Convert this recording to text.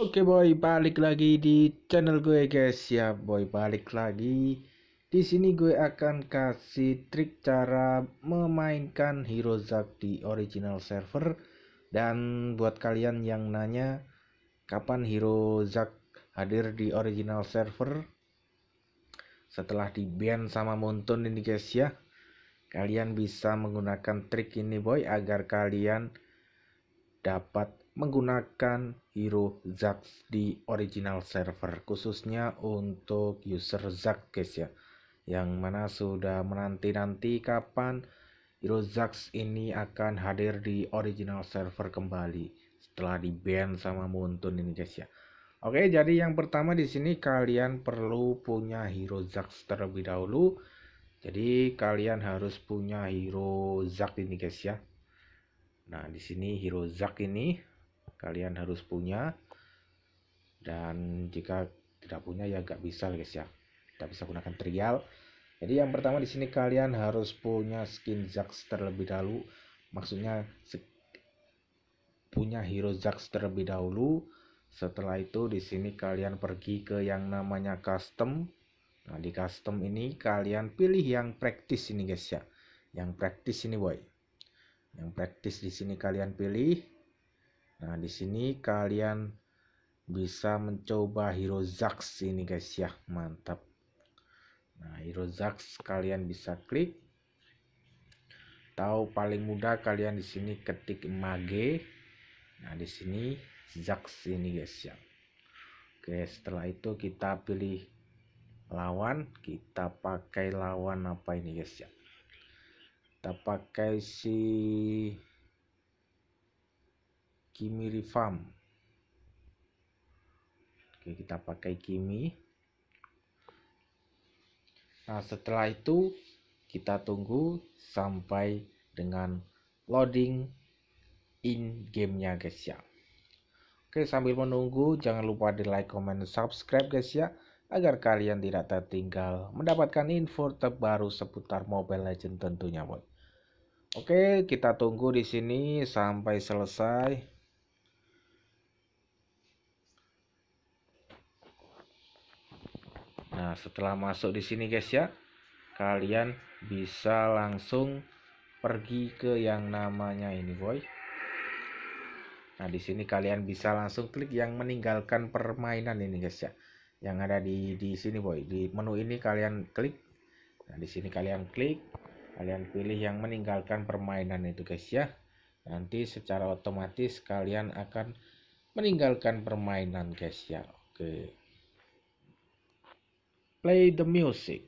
Oke boy, balik lagi di channel gue guys ya boy, balik lagi. Di sini gue akan kasih trik cara memainkan Hero Zack di original server dan buat kalian yang nanya kapan Hero Zack hadir di original server setelah di ban sama Montun ini guys ya. Kalian bisa menggunakan trik ini boy agar kalian dapat menggunakan hero Zack di original server khususnya untuk user Zack guys ya. Yang mana sudah menanti-nanti kapan hero Zack ini akan hadir di original server kembali setelah di ban sama Muntun ini guys ya. Oke jadi yang pertama di sini kalian perlu punya hero Zack terlebih dahulu. Jadi kalian harus punya hero Zack ini guys ya. Nah, di sini hero Zack ini kalian harus punya dan jika tidak punya ya nggak bisa guys ya. Kita bisa gunakan trial. Jadi yang pertama di sini kalian harus punya skin Zack terlebih dahulu. Maksudnya punya hero Zack terlebih dahulu. Setelah itu di sini kalian pergi ke yang namanya custom. Nah, di custom ini kalian pilih yang praktis ini guys ya. Yang praktis ini boy yang praktis di sini kalian pilih nah di sini kalian bisa mencoba hero Zax ini guys ya. Mantap. Nah hero Zax kalian bisa klik. Tahu paling mudah kalian di sini ketik mage. Nah di sini Zax ini guys ya. Oke setelah itu kita pilih lawan. Kita pakai lawan apa ini guys ya? Kita pakai si Kimi Rifam oke kita pakai Kimi. Nah setelah itu kita tunggu sampai dengan loading in gamenya guys ya. Oke sambil menunggu jangan lupa di like comment subscribe guys ya agar kalian tidak tertinggal mendapatkan info terbaru seputar Mobile Legend tentunya boy. Oke, kita tunggu di sini sampai selesai. Nah, setelah masuk di sini guys ya, kalian bisa langsung pergi ke yang namanya ini boy. Nah, di sini kalian bisa langsung klik yang meninggalkan permainan ini guys ya. Yang ada di di sini boy. Di menu ini kalian klik. Nah, di sini kalian klik kalian pilih yang meninggalkan permainan itu guys ya nanti secara otomatis kalian akan meninggalkan permainan guys ya oke play the music